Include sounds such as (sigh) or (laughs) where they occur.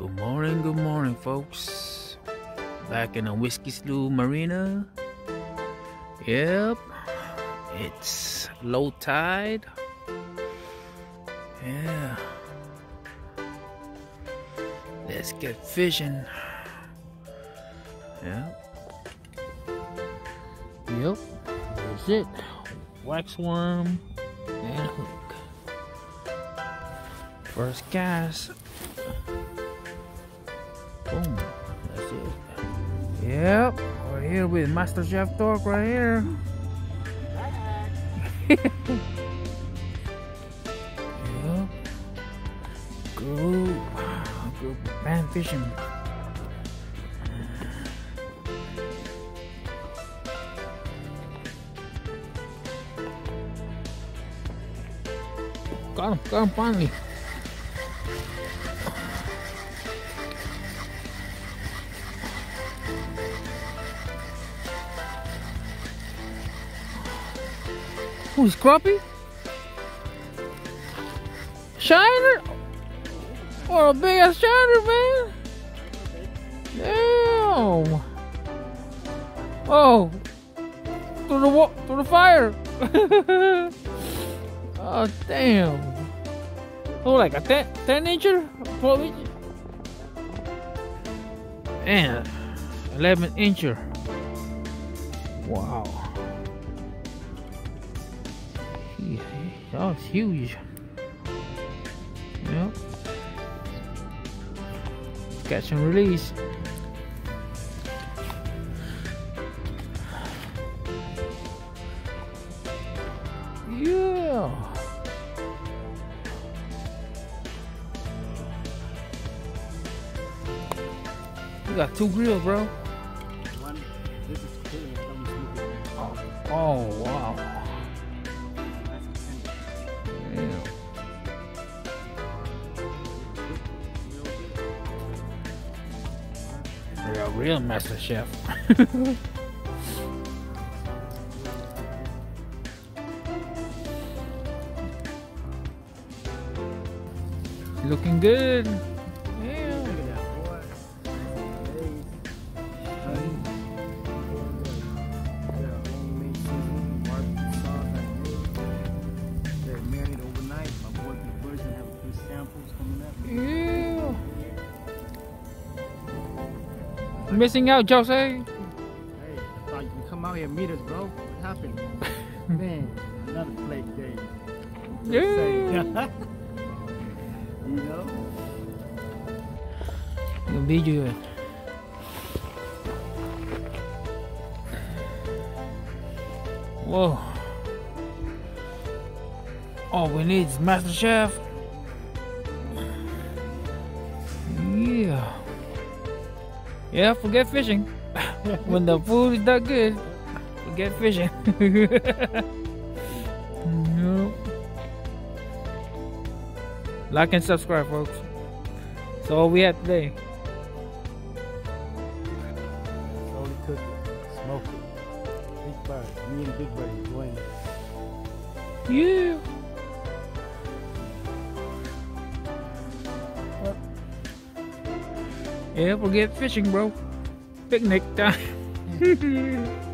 Good morning, good morning, folks. Back in the Whiskey Slough Marina. Yep, it's low tide. Yeah. Let's get fishing. Yep. Yep, that's it. Wax worm and hook. First cast. Boom. That's it. Yep. We're here with Master Chef Tork right here. yep. Group. Group man fishing. Got him finally. Who's crappie? Shiner? Or oh, a big ass shiner, man? Damn! Oh! Through the wa- through the fire! (laughs) oh damn! Oh, like a 10, 10 incher? 12 incher? And 11 incher. Wow. Oh, it's huge. Yep. Catch and release. Yeah. You got two grills, bro. One, this is clear, some smoking. Oh, oh wow. You're a real master chef. (laughs) Looking good. Missing out, Jose. Hey, I thought you could come out here and meet us, bro. What happened? (laughs) Man, another plate day. Yeah. (laughs) you know? Yung video yun. Whoa. All we need is Master Chef. Yeah, forget fishing. (laughs) when the food is that good, forget fishing. (laughs) Nope. Like and subscribe, folks. That's all we had today. Slowly cook it, smoke it. Big Bird, me and Big Bird enjoying it. Yeah. Yeah, we'll get fishing, bro. Picnic time. (laughs)